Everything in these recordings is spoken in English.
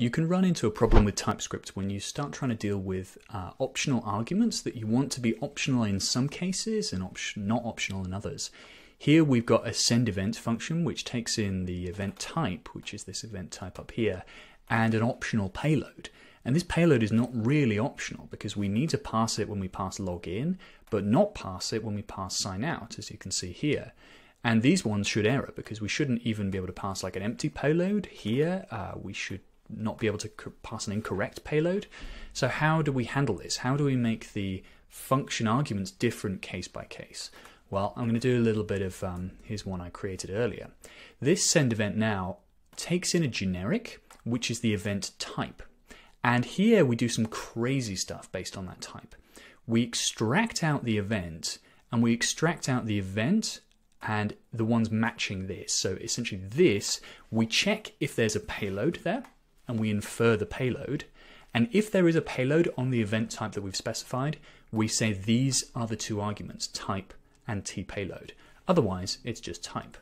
you can run into a problem with TypeScript when you start trying to deal with uh, optional arguments that you want to be optional in some cases and op not optional in others. Here we've got a send event function which takes in the event type, which is this event type up here, and an optional payload. And this payload is not really optional because we need to pass it when we pass login, but not pass it when we pass sign out, as you can see here. And these ones should error because we shouldn't even be able to pass like an empty payload here. Uh, we should not be able to pass an incorrect payload. So how do we handle this? How do we make the function arguments different case by case? Well, I'm going to do a little bit of, um, here's one I created earlier. This send event now takes in a generic, which is the event type. And here we do some crazy stuff based on that type. We extract out the event and we extract out the event and the ones matching this. So essentially this, we check if there's a payload there and we infer the payload. And if there is a payload on the event type that we've specified, we say these are the two arguments, type and tpayload. Otherwise, it's just type.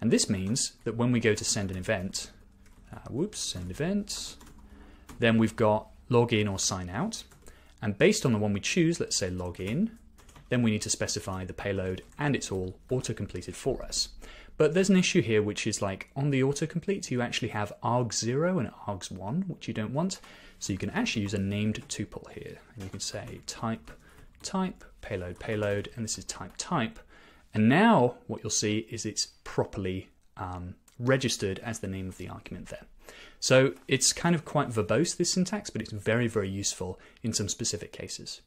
And this means that when we go to send an event, uh, whoops, send event, then we've got login or sign out. And based on the one we choose, let's say login, then we need to specify the payload and it's all auto-completed for us. But there's an issue here which is like on the autocomplete you actually have args0 and args1 which you don't want. So you can actually use a named tuple here and you can say type type payload payload and this is type type and now what you'll see is it's properly um, registered as the name of the argument there. So it's kind of quite verbose this syntax but it's very very useful in some specific cases.